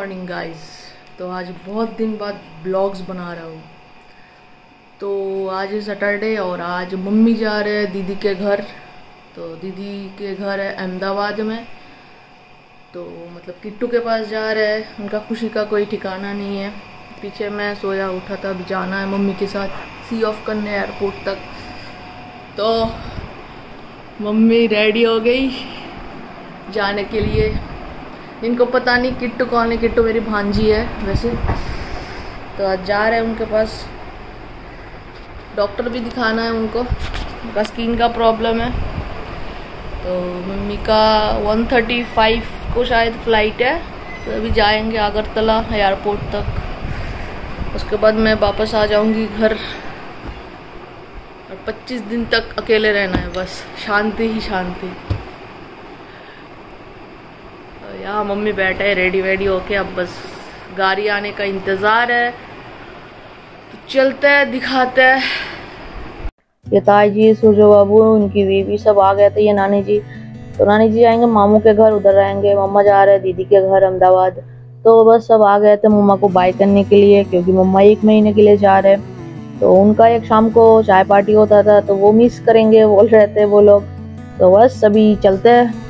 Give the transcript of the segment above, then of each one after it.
Morning guys तो आज बहुत दिन बाद ब्लॉग्स बना रहा हूँ। तो आज सैटरडे और आज मम्मी जा रहे हैं दीदी के घर। तो दीदी के घर है अहमदाबाद में। तो मतलब किट्टू के पास जा रहे हैं। उनका खुशी का कोई ठिकाना नहीं है। पीछे मैं सोया, उठा था अभी जाना है मम्मी के साथ सी ऑफ़ करने एयरपोर्ट तक। तो मम्मी रेडी हो गई जाने के लिए। इनको पता नहीं किट्टू कौन है, किट्टू मेरी भांजी है, वैसे। तो आज जा रहे हैं उनके पास। डॉक्टर भी दिखाना है उनको, उनका स्किन का प्रॉब्लम है। तो मम्मी का 135 को शायद फ़्लाइट है तो अभी जाएँगे आगरतला एयरपोर्ट तक। उसके बाद मैं वापस आ जाऊँगी घर। और 25 दिन तक अकेले रहना है, बस। शांति ही शांति। यहाँ मम्मी बैठे है रेडी वेडी होके अब बस गाड़ी आने का इंतज़ार है। तो चलते हैं, दिखाते हैं। ये ताई जी सूर्य बाबू, उनकी बीवी सब आ गए थे, ये नानी जी। तो नानी जी आएँगे, मामू के घर उधर रहेंगे। मम्मा जा रहे हैं, दीदी के घर, अहमदाबाद। तो बस सब आ गए थे मम्मा को बाय करने के लिए, क्योंकि मम्मा एक महीने के लिए जा रहे हैं। तो उनका एक शाम को चाय पार्टी होता था तो वो मिस करेंगे, बोल रहे थे वो लोग। तो बस अभी चलते हैं।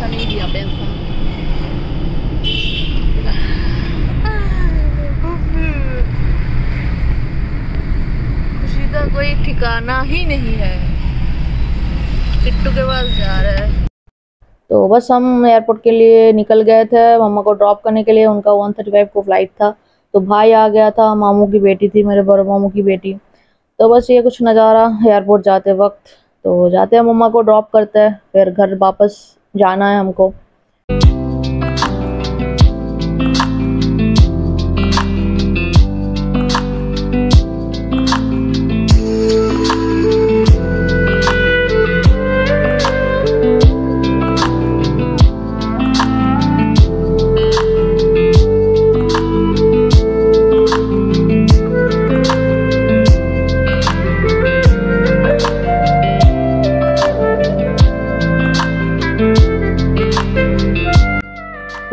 दिया पैसा खुशी का कोई ठिकाना ही नहीं है। टिट्टू के पास जा रहे हैं। तो बस हम एयरपोर्ट के लिए निकल गए थे। मम्मा को ड्रॉप करने के लिए उनका 135 को फ़्लाइट था। तो भाई आ गया था, मामू की बेटी थी, मेरे बड़े मामू की बेटी। तो बस ये कुछ नज़ारा एयरपोर्ट जाते वक्त। तो जाते हैं, मम्मा को ड्रॉप करते हैं, फिर घर वापस जाना है हमको।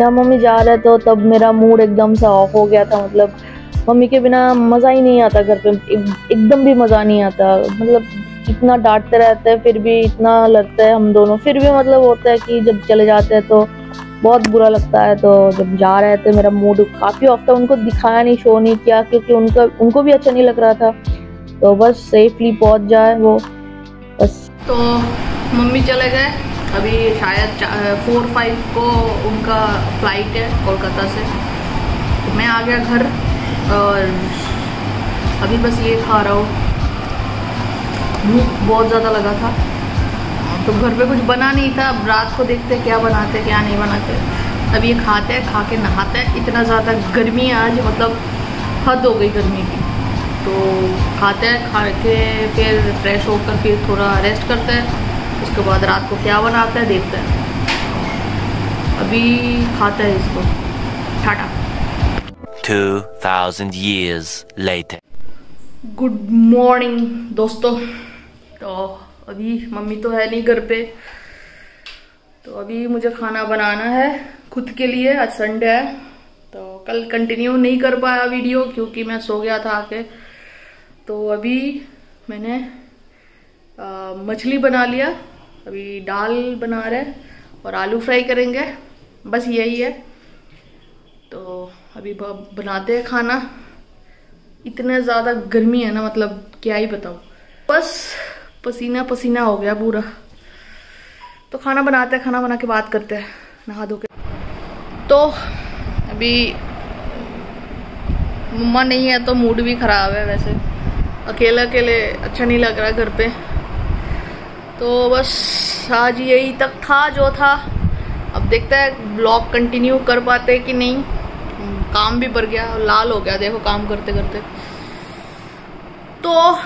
या मम्मी जा रहे तो तब मेरा मूड एकदम से ऑफ़ हो गया था मतलब मम्मी के बिना मज़ा ही नहीं आता घर पे, एकदम भी मज़ा नहीं आता मतलब इतना डांटते रहते हैं, फिर भी इतना लड़ते हैं हम दोनों, फिर भी मतलब होता है कि जब चले जाते हैं तो बहुत बुरा लगता है तो जब जा रहे थे मेरा मूड काफ़ी ऑफ़ था, उनको दिखाया नहीं शो नहीं किया, क्योंकि उनका, उनको भी अच्छा नहीं लग रहा था तो बस सेफली पहुँच जाए वो, बस। तो मम्मी चले गए अभी शायद फोर फाइव को उनका फ़्लाइट है कोलकाता से। तो मैं आ गया घर और अभी बस ये खा रहा हूँ। भूख बहुत ज़्यादा लगा था। तो घर पे कुछ बना नहीं था। अब रात को देखते क्या बनाते क्या नहीं बनाते अब ये खाते हैं, खा के नहाते हैं। इतना ज़्यादा गर्मी है आज मतलब हद हो गई गर्मी की। तो खाते हैं, खा के फिर फ्रेश होकर फिर थोड़ा रेस्ट करते हैं। उसके बाद रात को क्या बनाता है देखते हैं। अभी खाता है इसको। Tata. 2000 years later. Good morning दोस्तों। तो अभी मम्मी तो है नहीं घर पे। तो अभी मुझे खाना बनाना है खुद के लिए। आज संडे है। तो कल कंटिन्यू नहीं कर पाया वीडियो क्योंकि मैं सो गया था आके। तो अभी मैंने मछली बना लिया। अभी दाल बना रहे और आलू फ्राई करेंगे। बस यही है। तो अभी बनाते हैं खाना। इतने ज़्यादा गर्मी है ना मतलब क्या ही बताऊँ। बस पसीना पसीना हो गया पूरा। तो खाना बनाते हैं, खाना बना के बात करते हैं, नहा धो के। तो अभी मम्मा नहीं है तो मूड भी ख़राब है वैसे। अकेले अकेले अच्छा नहीं लग रहा घर पे। तो बस आज यही तक था, जो था। अब देखते हैं, ब्लॉग कंटिन्यू कर पाते कि नहीं। काम भी बढ़ गया, लाल हो गया, देखो काम करते करते। तो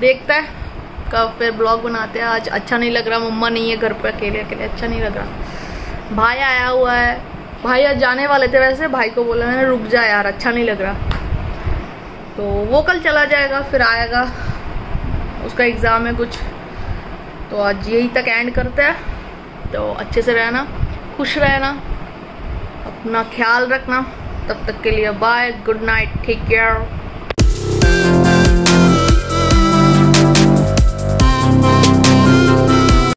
देखता है, कब फिर ब्लॉग बनाते हैं। आज अच्छा नहीं लग रहा, मम्मा नहीं है घर पर अकेले अकेले अच्छा नहीं लग रहा। भाई आया हुआ है। भाई आज जाने वाले थे वैसे, भाई को बोला मैंने, रुक जा यार अच्छा नहीं लग रहा। तो वो कल चला जाएगा, फिर आएगा। उसका एग्ज़ाम है कुछ। तो आज यही तक एंड करते हैं। तो अच्छे से रहना, खुश रहना, अपना ख्याल रखना। तब तक के लिए bye good night take care